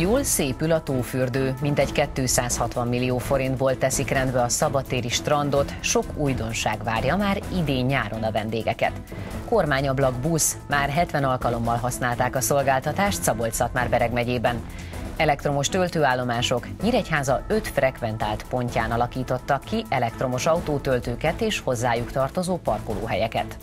Jól szépül a tófürdő, mintegy 260 millió forintból teszik rendbe a szabadtéri strandot, sok újdonság várja már idén nyáron a vendégeket. Kormányablak busz, már 70 alkalommal használták a szolgáltatást szabolcs bereg megyében. Elektromos töltőállomások Nyíregyháza 5 frekventált pontján alakítottak ki elektromos autótöltőket és hozzájuk tartozó parkolóhelyeket.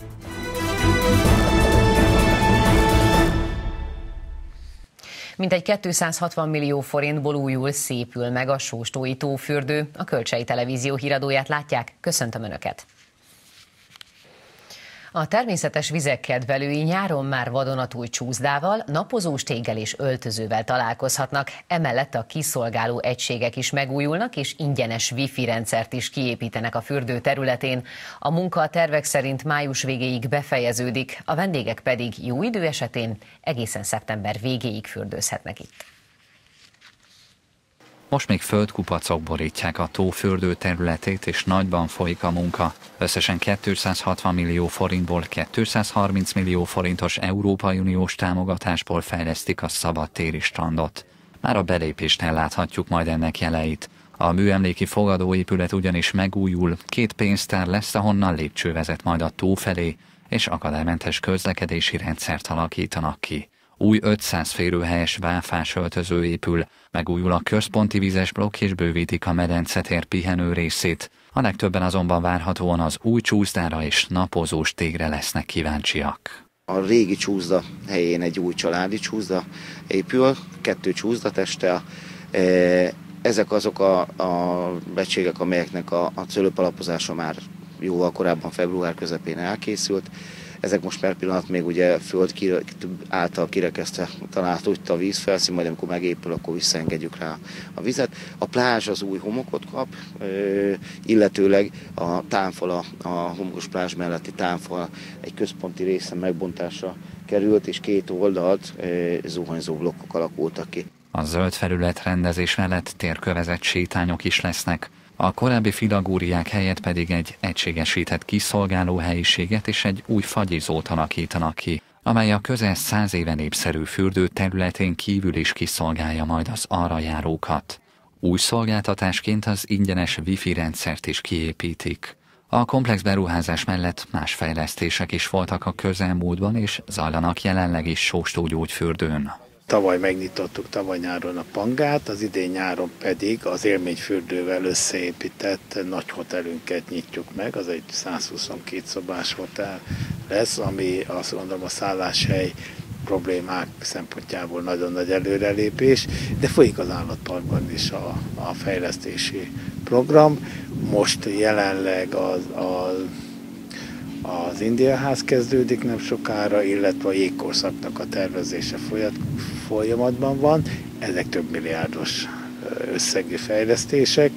Mintegy 260 millió forintból újul szépül meg a Sóstói tófürdő. A Kölcsei Televízió híradóját látják. Köszöntöm Önöket! A természetes vizek kedvelői nyáron már vadonatúj csúszdával, napozós téggel és öltözővel találkozhatnak. Emellett a kiszolgáló egységek is megújulnak, és ingyenes wifi rendszert is kiépítenek a fürdő területén. A munka a tervek szerint május végéig befejeződik, a vendégek pedig jó idő esetén egészen szeptember végéig fürdőzhetnek itt. Most még földkupacok borítják a tófürdő területét, és nagyban folyik a munka. Összesen 260 millió forintból 230 millió forintos Európai Uniós támogatásból fejlesztik a szabadtéri strandot. Már a belépésnél láthatjuk majd ennek jeleit. A műemléki fogadóépület ugyanis megújul, két pénztár lesz, ahonnan lépcső vezet majd a tó felé, és akadálymentes közlekedési rendszert alakítanak ki. Új 500 férőhelyes váfás öltöző épül, megújul a központi vizes blokk és bővítik a medencetér pihenő részét. A legtöbben azonban várhatóan az új csúszdára és napozós tégre lesznek kíváncsiak. A régi csúszda helyén egy új családi csúszda épül, kettő csúszda testtel. E, ezek azok a, a becsségek, amelyeknek a, a cölöpalapozása már jóval korábban február közepén elkészült ezek most per pillanat még ugye föld által kirekesztve talált úgy a vízfelszín, majd amikor megépül, akkor visszaengedjük rá a vizet. A plázs az új homokot kap, illetőleg a támfal, a, homokos plázs melletti támfal egy központi része megbontásra került, és két oldalt zuhanyzó blokkok alakultak ki. A zöld felület rendezés mellett térkövezett sétányok is lesznek. A korábbi filagúriák helyett pedig egy egységesített kiszolgáló helyiséget és egy új fagyizót alakítanak ki, amely a közel száz éve népszerű fürdő területén kívül is kiszolgálja majd az arra járókat. Új szolgáltatásként az ingyenes wifi rendszert is kiépítik. A komplex beruházás mellett más fejlesztések is voltak a közelmúltban, és zajlanak jelenleg is Sóstó. Tavaly megnyitottuk tavaly nyáron a Pangát, az idén nyáron pedig az élményfürdővel összeépített nagy hotelünket nyitjuk meg, az egy 122 szobás hotel lesz, ami azt gondolom a szálláshely problémák szempontjából nagyon nagy előrelépés, de folyik az állatparkban is a, a fejlesztési program. Most jelenleg az, az az Indiaház kezdődik nem sokára, illetve a jégkorszaknak a tervezése folyamatban van. Ezek több milliárdos összegű fejlesztések,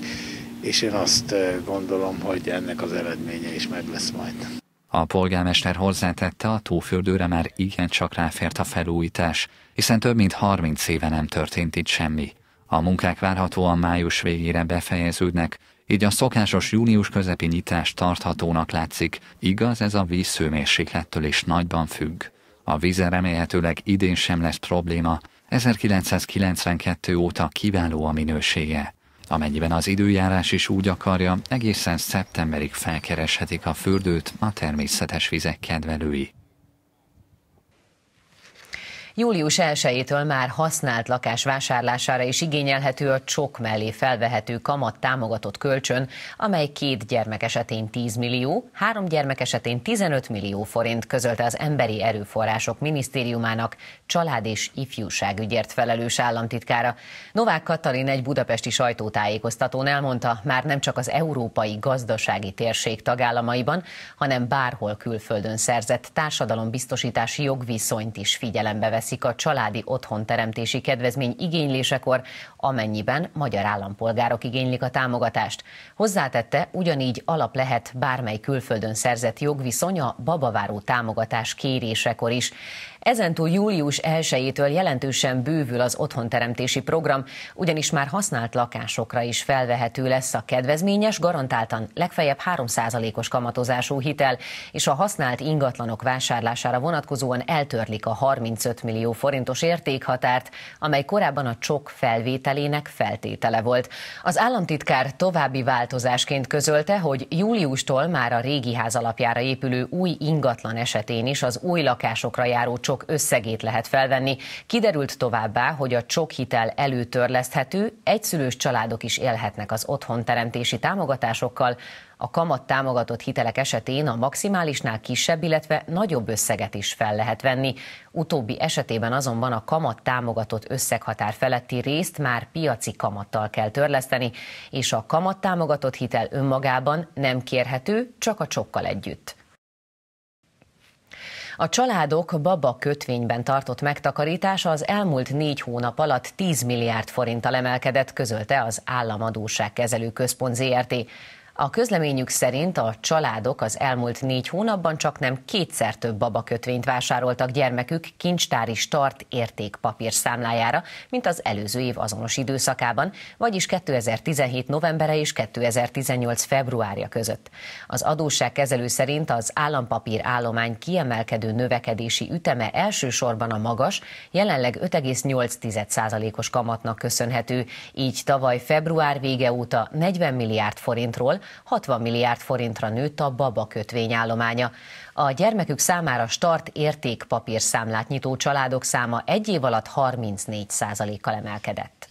és én azt gondolom, hogy ennek az eredménye is meg lesz majd. A polgármester hozzátette, a tófürdőre már igencsak ráfért a felújítás, hiszen több mint 30 éve nem történt itt semmi. A munkák várhatóan május végére befejeződnek, így a szokásos június közepi nyitás tarthatónak látszik, igaz ez a vízszőmérséklettől is nagyban függ. A vízen remélhetőleg idén sem lesz probléma, 1992 óta kiváló a minősége. Amennyiben az időjárás is úgy akarja, egészen szeptemberig felkereshetik a fürdőt a természetes vizek kedvelői. Július 1-től már használt lakás vásárlására is igényelhető a csok mellé felvehető kamat támogatott kölcsön, amely két gyermek esetén 10 millió, három gyermek esetén 15 millió forint közölte az Emberi Erőforrások Minisztériumának család és ifjúságügyért felelős államtitkára. Novák Katalin egy budapesti sajtótájékoztatón elmondta, már nem csak az európai gazdasági térség tagállamaiban, hanem bárhol külföldön szerzett társadalombiztosítási jogviszonyt is figyelembe vesz veszik a családi otthonteremtési kedvezmény igénylésekor, amennyiben magyar állampolgárok igénylik a támogatást. Hozzátette, ugyanígy alap lehet bármely külföldön szerzett jogviszony a babaváró támogatás kérésekor is. Ezentúl július 1-től jelentősen bővül az otthonteremtési program, ugyanis már használt lakásokra is felvehető lesz a kedvezményes, garantáltan legfeljebb 3%-os kamatozású hitel, és a használt ingatlanok vásárlására vonatkozóan eltörlik a 35 millió forintos értékhatárt, amely korábban a csok felvételének feltétele volt. Az államtitkár további változásként közölte, hogy júliustól már a régi ház alapjára épülő új ingatlan esetén is az új lakásokra járó csok összegét lehet felvenni. Kiderült továbbá, hogy a csok hitel előtörleszthető, egyszülős családok is élhetnek az otthonteremtési támogatásokkal, a kamat támogatott hitelek esetén a maximálisnál kisebb, illetve nagyobb összeget is fel lehet venni. Utóbbi esetében azonban a kamat támogatott összeghatár feletti részt már piaci kamattal kell törleszteni, és a kamat támogatott hitel önmagában nem kérhető, csak a csokkal együtt. A családok baba kötvényben tartott megtakarítása az elmúlt négy hónap alatt 10 milliárd forinttal emelkedett, közölte az Államadóságkezelő Központ ZRT. A közleményük szerint a családok az elmúlt négy hónapban csak nem kétszer több babakötvényt vásároltak gyermekük kincstári start értékpapír számlájára, mint az előző év azonos időszakában, vagyis 2017 novembere és 2018 februárja között. Az adósságkezelő szerint az állampapír állomány kiemelkedő növekedési üteme elsősorban a magas, jelenleg 5,8%-os kamatnak köszönhető, így tavaly február vége óta 40 milliárd forintról 60 milliárd forintra nőtt a baba kötvényállománya. A gyermekük számára start értékpapír számlát nyitó családok száma egy év alatt 34 kal emelkedett.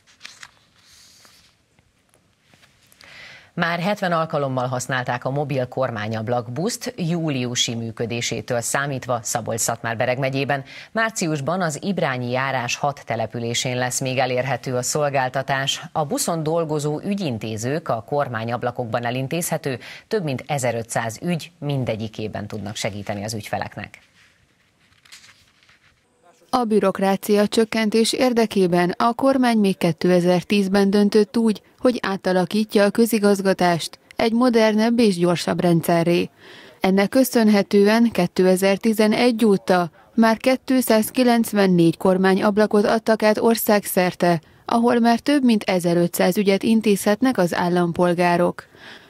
Már 70 alkalommal használták a mobil kormányablak buszt júliusi működésétől számítva Szabolcs-Szatmár-Bereg megyében. Márciusban az Ibrányi járás hat településén lesz még elérhető a szolgáltatás. A buszon dolgozó ügyintézők a kormányablakokban elintézhető, több mint 1500 ügy mindegyikében tudnak segíteni az ügyfeleknek. A bürokrácia csökkentés érdekében a kormány még 2010-ben döntött úgy, hogy átalakítja a közigazgatást egy modernebb és gyorsabb rendszerré. Ennek köszönhetően 2011 óta már 294 kormányablakot adtak át országszerte, ahol már több mint 1500 ügyet intézhetnek az állampolgárok.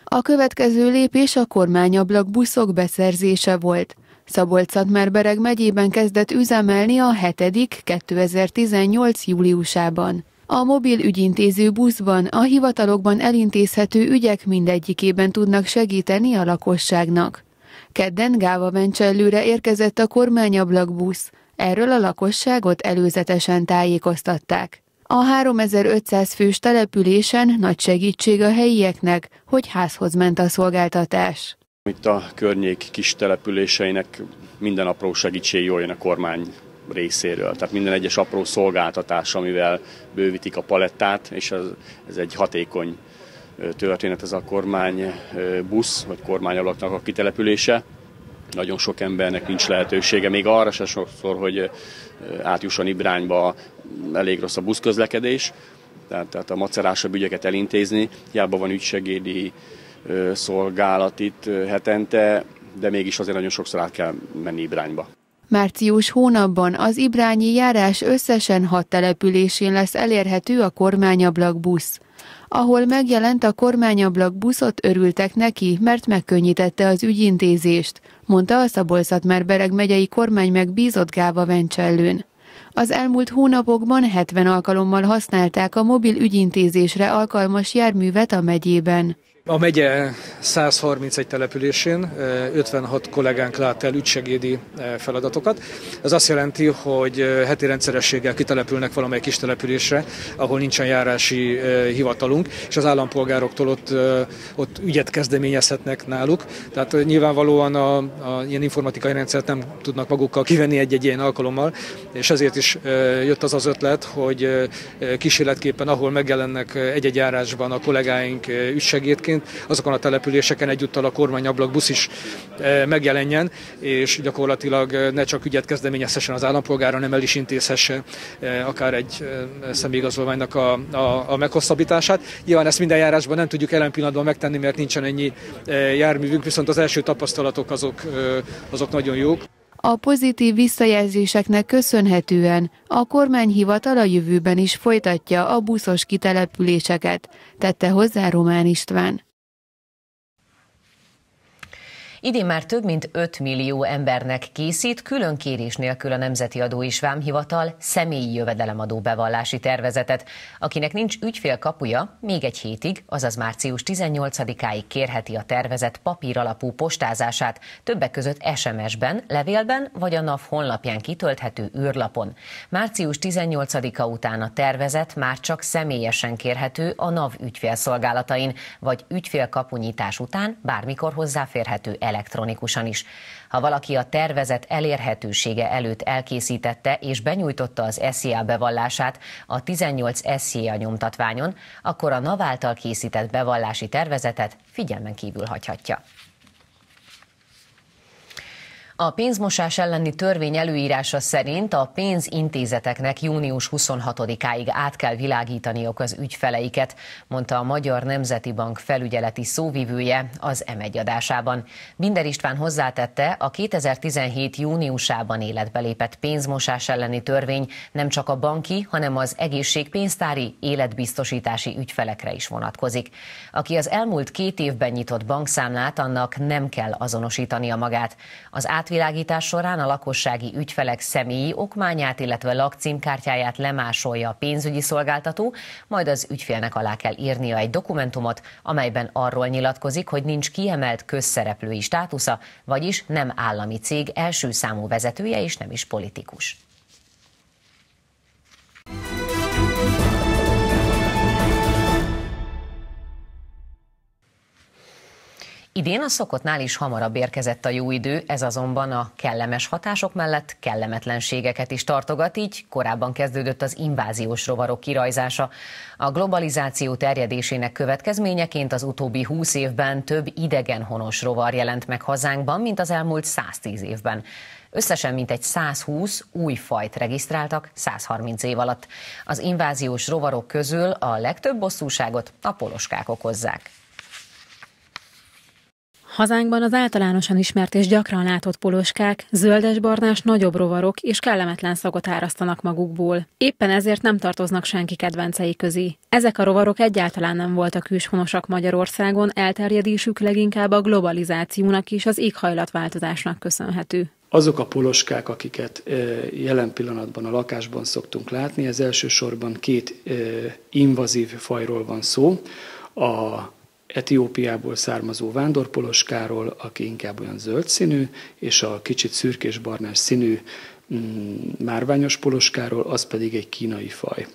A következő lépés a kormányablak buszok beszerzése volt – Szabolcs-Szatmár-Bereg megyében kezdett üzemelni a 7. 2018. júliusában. A mobil ügyintéző buszban a hivatalokban elintézhető ügyek mindegyikében tudnak segíteni a lakosságnak. Kedden Gáva Vencsellőre érkezett a kormányablak busz, erről a lakosságot előzetesen tájékoztatták. A 3500 fős településen nagy segítség a helyieknek, hogy házhoz ment a szolgáltatás. Itt a környék kis településeinek minden apró segítség jól a kormány részéről. Tehát minden egyes apró szolgáltatás, amivel bővítik a palettát, és ez, ez egy hatékony történet, ez a kormány busz, vagy kormányalaknak a kitelepülése. Nagyon sok embernek nincs lehetősége, még arra se sokszor, hogy átjusson Ibrányba, elég rossz a buszközlekedés, tehát, tehát a macerásabb ügyeket elintézni, hiába van ügysegédi szolgálat itt hetente, de mégis azért nagyon sokszor át kell menni Ibrányba. Március hónapban az Ibrányi járás összesen hat településén lesz elérhető a kormányablak busz. Ahol megjelent a kormányablak buszot, örültek neki, mert megkönnyítette az ügyintézést, mondta a Szabolcs-Bereg megyei kormány megbízott Gáva Vencsellőn. Az elmúlt hónapokban 70 alkalommal használták a mobil ügyintézésre alkalmas járművet a megyében. A megye 131 településén 56 kollégánk lát el ügysegédi feladatokat. Ez azt jelenti, hogy heti rendszerességgel kitelepülnek valamely kis településre, ahol nincsen járási hivatalunk, és az állampolgároktól ott, ott ügyet kezdeményezhetnek náluk. Tehát nyilvánvalóan a, a ilyen informatikai rendszert nem tudnak magukkal kivenni egy-egy ilyen alkalommal, és ezért is jött az az ötlet, hogy kísérletképpen, ahol megjelennek egy-egy járásban a kollégáink ügysegédként, egyébként azokon a településeken egyúttal a kormányablak busz is e, megjelenjen, és gyakorlatilag e, ne csak ügyet kezdeményezhessen az állampolgár, hanem el is intézhesse e, akár egy személyigazolványnak a, a, a meghosszabbítását. Nyilván ezt minden járásban nem tudjuk jelen pillanatban megtenni, mert nincsen ennyi járművünk, viszont az első tapasztalatok azok, azok nagyon jók. A pozitív visszajelzéseknek köszönhetően a kormányhivatal a jövőben is folytatja a buszos kitelepüléseket, tette hozzá Román István. Idén már több mint 5 millió embernek készít külön kérés nélkül a Nemzeti Adó és Vámhivatal személyi jövedelemadó bevallási tervezetet. Akinek nincs ügyfélkapuja, még egy hétig, azaz március 18-áig kérheti a tervezet papír alapú postázását, többek között SMS-ben, levélben vagy a NAV honlapján kitölthető űrlapon. Március 18-a után a tervezet már csak személyesen kérhető a NAV ügyfélszolgálatain, vagy ügyfélkapunyítás után bármikor hozzáférhető elektronikusan is. Ha valaki a tervezet elérhetősége előtt elkészítette és benyújtotta az SZIA bevallását a 18 SZIA nyomtatványon, akkor a NAV által készített bevallási tervezetet figyelmen kívül hagyhatja. A pénzmosás elleni törvény előírása szerint a pénzintézeteknek június 26-áig át kell világítaniuk az ügyfeleiket, mondta a Magyar Nemzeti Bank felügyeleti szóvivője az M1 adásában. Binder István hozzátette, a 2017 júniusában életbe lépett pénzmosás elleni törvény nem csak a banki, hanem az egészségpénztári életbiztosítási ügyfelekre is vonatkozik. Aki az elmúlt két évben nyitott bankszámlát, annak nem kell azonosítania magát. Az át átvilágítás során a lakossági ügyfelek személyi okmányát, illetve lakcímkártyáját lemásolja a pénzügyi szolgáltató, majd az ügyfélnek alá kell írnia egy dokumentumot, amelyben arról nyilatkozik, hogy nincs kiemelt közszereplői státusza, vagyis nem állami cég első számú vezetője és nem is politikus. Idén a szokottnál is hamarabb érkezett a jó idő, ez azonban a kellemes hatások mellett kellemetlenségeket is tartogat, így korábban kezdődött az inváziós rovarok kirajzása. A globalizáció terjedésének következményeként az utóbbi 20 évben több idegen honos rovar jelent meg hazánkban, mint az elmúlt 110 évben. Összesen mintegy 120 új fajt regisztráltak 130 év alatt. Az inváziós rovarok közül a legtöbb bosszúságot a poloskák okozzák. Hazánkban az általánosan ismert és gyakran látott poloskák, zöldes-barnás nagyobb rovarok és kellemetlen szagot árasztanak magukból. Éppen ezért nem tartoznak senki kedvencei közé. Ezek a rovarok egyáltalán nem voltak őshonosak Magyarországon, elterjedésük leginkább a globalizációnak és az éghajlatváltozásnak köszönhető. Azok a poloskák, akiket jelen pillanatban a lakásban szoktunk látni, ez elsősorban két invazív fajról van szó. A Etiópiából származó vándorpoloskáról, aki inkább olyan zöld színű, és a kicsit szürkés-barnás színű mm, márványos poloskáról, az pedig egy kínai faj.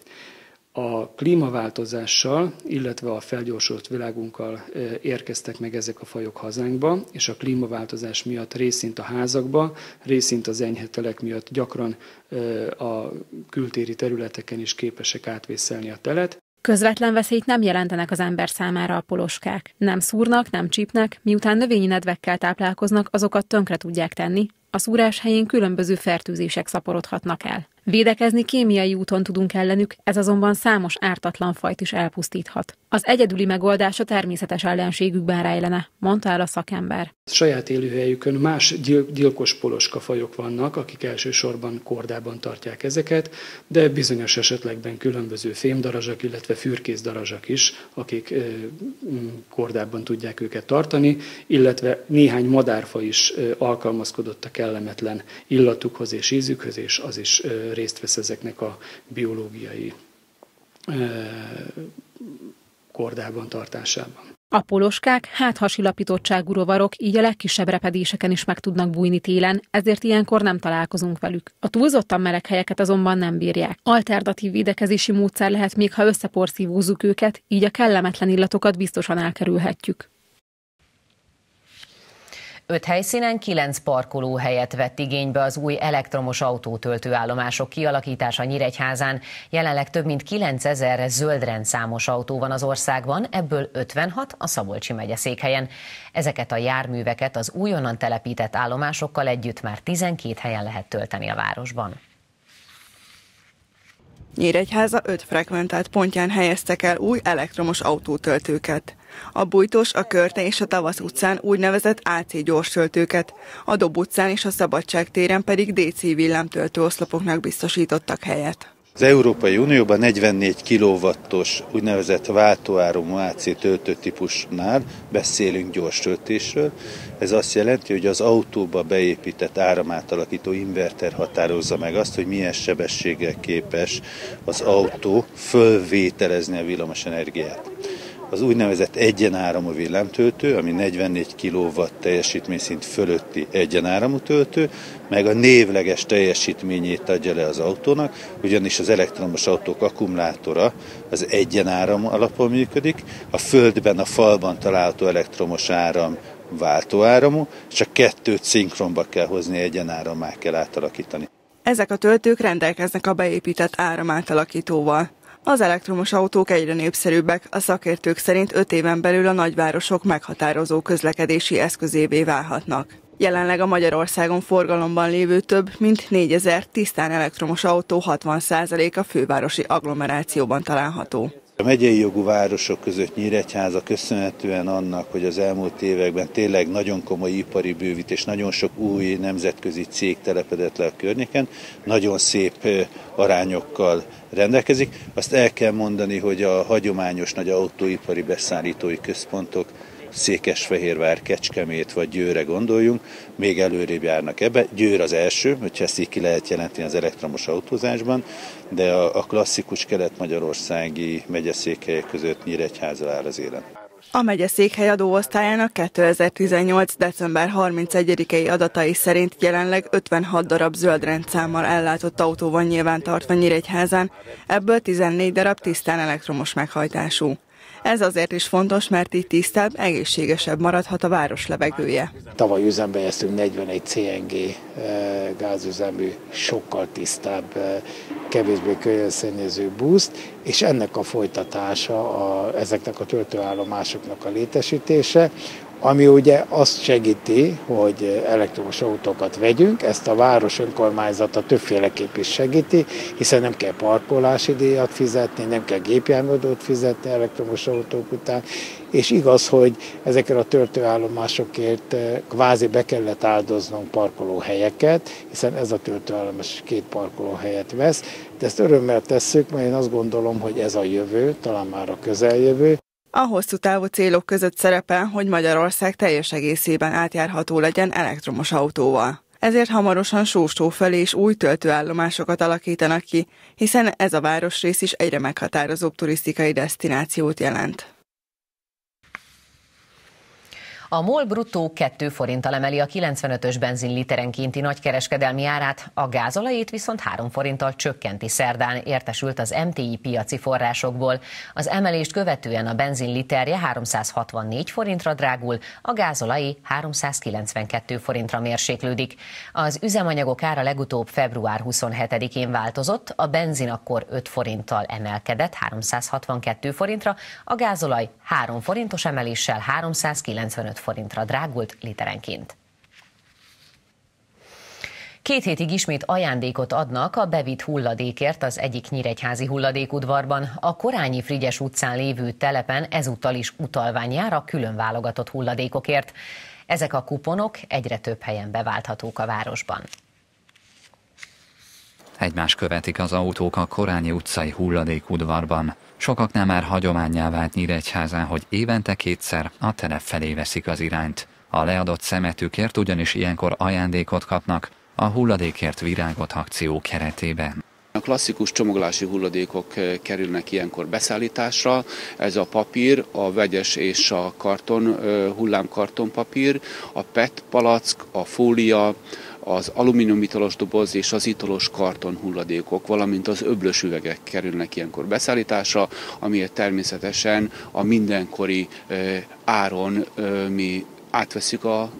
A klímaváltozással, illetve a felgyorsult világunkkal érkeztek meg ezek a fajok hazánkba, és a klímaváltozás miatt részint a házakba, részint az enyhetelek miatt gyakran a kültéri területeken is képesek átvészelni a telet. Közvetlen veszélyt nem jelentenek az ember számára a poloskák. Nem szúrnak, nem csípnek, miután növényi nedvekkel táplálkoznak, azokat tönkre tudják tenni, a szúrás helyén különböző fertőzések szaporodhatnak el. Védekezni kémiai úton tudunk ellenük, ez azonban számos ártatlan fajt is elpusztíthat. Az egyedüli megoldás a természetes ellenségükben rejlene, mondta el a szakember. Saját élőhelyükön más gyilkos poloska fajok vannak, akik elsősorban kordában tartják ezeket, de bizonyos esetekben különböző fémdarazsak, illetve fürkészdarazsak is, akik kordában tudják őket tartani, illetve néhány madárfa is alkalmazkodott a kellemetlen illatukhoz és ízükhöz, és az is részt vesz ezeknek a biológiai kordában tartásában. A poloskák háthasilapítottságú rovarok, így a legkisebb repedéseken is meg tudnak bújni télen, ezért ilyenkor nem találkozunk velük. A túlzottan meleg helyeket azonban nem bírják. Alternatív idekezési módszer lehet még, ha összeporszívózzuk őket, így a kellemetlen illatokat biztosan elkerülhetjük. Öt helyszínen kilenc parkolóhelyet vett igénybe az új elektromos autótöltőállomások kialakítása Nyíregyházán. Jelenleg több mint 9000 zöldrendszámos autó van az országban, ebből 56 a Szabolcsi megye székhelyen. Ezeket a járműveket az újonnan telepített állomásokkal együtt már 12 helyen lehet tölteni a városban. Nyíregyháza öt frekventált pontján helyeztek el új elektromos autótöltőket. A Bújtos, a Körte és a Tavasz utcán úgynevezett AC gyorstöltőket, a Dob utcán és a Szabadság téren pedig DC villámtöltő oszlopoknak biztosítottak helyet. Az Európai Unióban 44 kW-os úgynevezett váltóáramú AC töltőtípusnál beszélünk gyors töltésről. Ez azt jelenti, hogy az autóba beépített áramátalakító inverter határozza meg azt, hogy milyen sebességgel képes az autó fölvételezni a villamos energiát az úgynevezett egyenáramú villámtöltő, ami 44 kW teljesítményszint fölötti egyenáramú töltő, meg a névleges teljesítményét adja le az autónak, ugyanis az elektromos autók akkumulátora az egyenáram alapon működik, a földben, a falban található elektromos áram váltóáramú, és a kettőt szinkronba kell hozni, egyenárammá kell átalakítani. Ezek a töltők rendelkeznek a beépített áramátalakítóval. Az elektromos autók egyre népszerűbbek, a szakértők szerint 5 éven belül a nagyvárosok meghatározó közlekedési eszközévé válhatnak. Jelenleg a Magyarországon forgalomban lévő több mint 4000 tisztán elektromos autó 60%-a fővárosi agglomerációban található. A megyei jogú városok között Nyíregyháza köszönhetően annak, hogy az elmúlt években tényleg nagyon komoly ipari bővítés, nagyon sok új nemzetközi cég telepedett le a környéken, nagyon szép arányokkal rendelkezik. Azt el kell mondani, hogy a hagyományos nagy autóipari beszállítói központok Székesfehérvár, Kecskemét vagy Győre gondoljunk, még előrébb járnak ebbe. Győr az első, hogyha ezt így ki lehet jelenteni az elektromos autózásban, de a, klasszikus kelet-magyarországi megyeszékhelyek között Nyíregyháza áll az élen. A megye székhely adóosztályának 2018. december 31-i adatai szerint jelenleg 56 darab zöld rendszámmal ellátott autó van nyilvántartva Nyíregyházán, ebből 14 darab tisztán elektromos meghajtású. Ez azért is fontos, mert így tisztább, egészségesebb maradhat a város levegője. Tavaly üzembe helyeztünk 41 CNG gázüzemű, sokkal tisztább, eh, kevésbé környezetszennyező buszt, és ennek a folytatása, a, ezeknek a töltőállomásoknak a létesítése, ami ugye azt segíti, hogy elektromos autókat vegyünk, ezt a város önkormányzata többféleképp is segíti, hiszen nem kell parkolási díjat fizetni, nem kell gépjárműadót fizetni elektromos autók után, és igaz, hogy ezekre a töltőállomásokért eh, kvázi be kellett áldoznunk parkolóhelyeket, hiszen ez a töltőállomás két parkolóhelyet vesz, de ezt örömmel tesszük, mert én azt gondolom, hogy ez a jövő, talán már a közeljövő. A hosszú távú célok között szerepel, hogy Magyarország teljes egészében átjárható legyen elektromos autóval. Ezért hamarosan Sóstó felé is új töltőállomásokat alakítanak ki, hiszen ez a városrész is egyre meghatározóbb turisztikai destinációt jelent. A MOL bruttó 2 forinttal emeli a 95-ös benzin literenkénti nagykereskedelmi árát, a gázolajét viszont 3 forinttal csökkenti szerdán értesült az MTI piaci forrásokból. Az emelést követően a benzin literje 364 forintra drágul, a gázolai 392 forintra mérséklődik. Az üzemanyagok ára legutóbb február 27-én változott, a benzin akkor 5 forinttal emelkedett 362 forintra, a gázolaj 3 forintos emeléssel 395 forintra drágult literenként. Két hétig ismét ajándékot adnak a bevitt hulladékért az egyik nyíregyházi hulladékudvarban. A Korányi Frigyes utcán lévő telepen ezúttal is utalvány jár a külön válogatott hulladékokért. Ezek a kuponok egyre több helyen beválthatók a városban. Egymás követik az autók a Korányi utcai hulladékudvarban. Sokaknál már hagyományá vált Nyíregyházán, hogy évente kétszer a telep felé veszik az irányt. A leadott szemetükért ugyanis ilyenkor ajándékot kapnak a hulladékért virágot akció keretében. A klasszikus csomagolási hulladékok eh, kerülnek ilyenkor beszállításra. Ez a papír, a vegyes és a karton, eh, hullámkartonpapír, a PET palack, a fólia, az alumínium itolos doboz és az itolos karton hulladékok, valamint az öblös üvegek kerülnek ilyenkor beszállításra, amiért természetesen a mindenkori áron mi átveszük a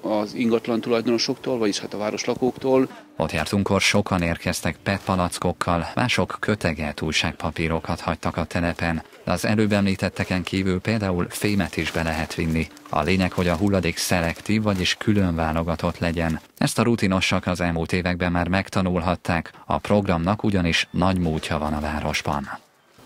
az ingatlan tulajdonosoktól, vagyis hát a városlakóktól. Ott jártunkkor sokan érkeztek PET palackokkal, mások kötegelt újságpapírokat hagytak a telepen, de az előbb említetteken kívül például fémet is be lehet vinni. A lényeg, hogy a hulladék szelektív, vagyis külön válogatott legyen. Ezt a rutinosak az elmúlt években már megtanulhatták, a programnak ugyanis nagy múltja van a városban.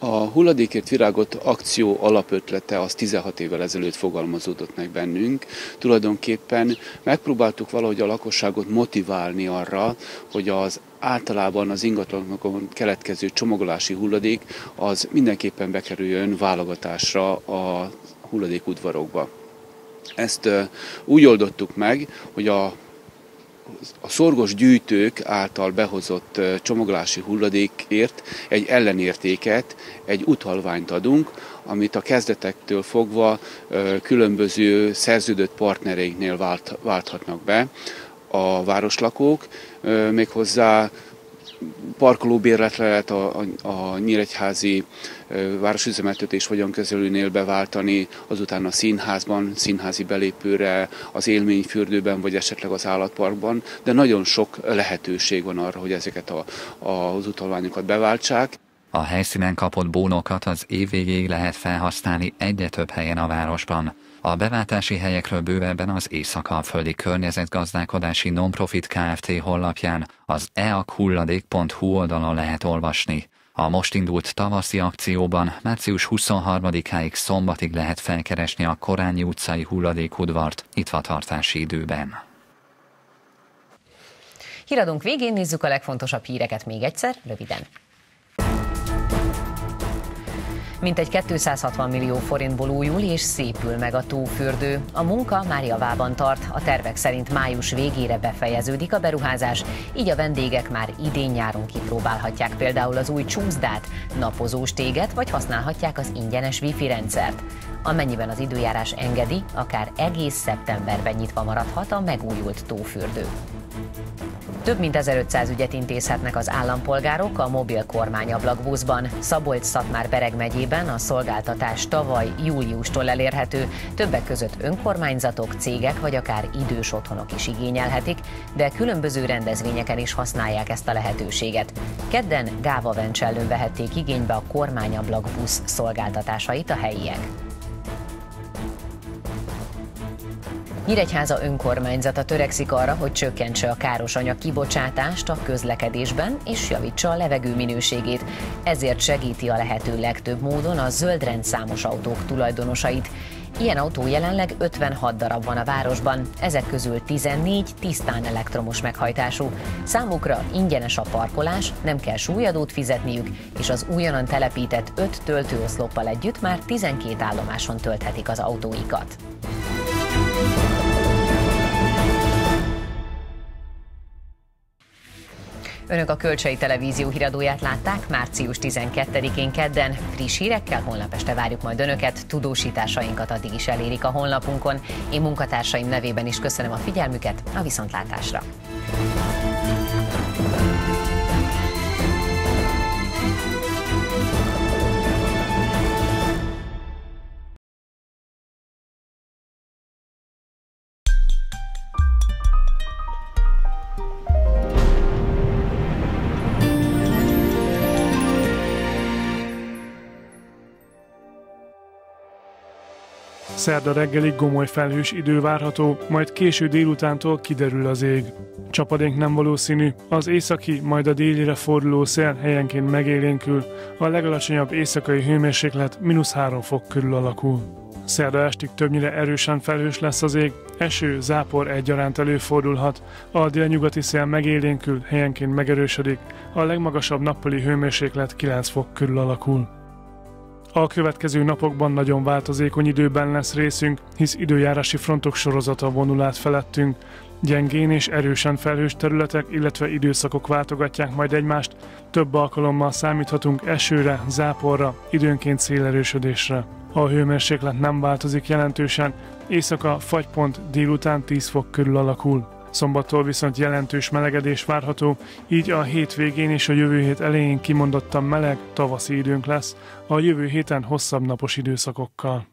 A hulladékért virágot akció alapötlete az 16 évvel ezelőtt fogalmazódott meg bennünk. Tulajdonképpen megpróbáltuk valahogy a lakosságot motiválni arra, hogy az általában az ingatlanokon keletkező csomagolási hulladék az mindenképpen bekerüljön válogatásra a hulladékudvarokba. Ezt úgy oldottuk meg, hogy a a szorgos gyűjtők által behozott csomagolási hulladékért egy ellenértéket, egy utalványt adunk, amit a kezdetektől fogva különböző szerződött partnereinknél vált, válthatnak be a városlakók, méghozzá parkolóbérletre lehet a, a, a Nyíregyházi városüzemeltetés vagyonkezelőnél beváltani, azután a színházban, színházi belépőre, az élményfürdőben, vagy esetleg az állatparkban, de nagyon sok lehetőség van arra, hogy ezeket a, a, az utalványokat beváltsák. A helyszínen kapott bónokat az év végéig lehet felhasználni egyre több helyen a városban. A beváltási helyekről bővebben az Észak-Alföldi Környezetgazdálkodási Nonprofit Kft. honlapján az eakhulladék.hu oldalon lehet olvasni. A most indult tavaszi akcióban március 23-áig szombatig lehet felkeresni a Korányi utcai hulladékudvart tartási időben. Híradunk végén nézzük a legfontosabb híreket még egyszer, röviden. Mintegy 260 millió forintból újul és szépül meg a tófürdő. A munka már javában tart, a tervek szerint május végére befejeződik a beruházás, így a vendégek már idén-nyáron kipróbálhatják például az új csúszdát, napozós téget, vagy használhatják az ingyenes wifi rendszert. Amennyiben az időjárás engedi, akár egész szeptemberben nyitva maradhat a megújult tófürdő. Több mint 1500 ügyet intézhetnek az állampolgárok a mobil kormányablakbuszban. Szabolcs-Szatmár Bereg megyében a szolgáltatás tavaly júliustól elérhető, többek között önkormányzatok, cégek vagy akár idős otthonok is igényelhetik, de különböző rendezvényeken is használják ezt a lehetőséget. Kedden Gáva Vencsellőn vehették igénybe a kormányablakbusz szolgáltatásait a helyiek. Nyíregyháza önkormányzata törekszik arra, hogy csökkentse a káros anyag kibocsátást a közlekedésben és javítsa a levegő minőségét. Ezért segíti a lehető legtöbb módon a zöld rendszámos autók tulajdonosait. Ilyen autó jelenleg 56 darab van a városban, ezek közül 14 tisztán elektromos meghajtású. Számukra ingyenes a parkolás, nem kell súlyadót fizetniük, és az újonnan telepített 5 töltőoszloppal együtt már 12 állomáson tölthetik az autóikat. Önök a Kölcsei Televízió híradóját látták március 12-én kedden. Friss hírekkel holnap este várjuk majd Önöket, tudósításainkat addig is elérik a honlapunkon. Én munkatársaim nevében is köszönöm a figyelmüket, a viszontlátásra! Szerda reggelig gomoly felhős idő várható, majd késő délutántól kiderül az ég. Csapadék nem valószínű, az északi, majd a délire forduló szél helyenként megélénkül, a legalacsonyabb éjszakai hőmérséklet mínusz 3 fok körül alakul. Szerda estig többnyire erősen felhős lesz az ég, eső, zápor egyaránt előfordulhat, a délnyugati szél megélénkül, helyenként megerősödik, a legmagasabb nappali hőmérséklet 9 fok körül alakul. A következő napokban nagyon változékony időben lesz részünk, hisz időjárási frontok sorozata vonul át felettünk. Gyengén és erősen felhős területek, illetve időszakok váltogatják majd egymást, több alkalommal számíthatunk esőre, záporra, időnként szélerősödésre. A hőmérséklet nem változik jelentősen, éjszaka fagypont délután 10 fok körül alakul. Szombattól viszont jelentős melegedés várható, így a hétvégén és a jövő hét elején kimondottan meleg, tavaszi időnk lesz, a jövő héten hosszabb napos időszakokkal.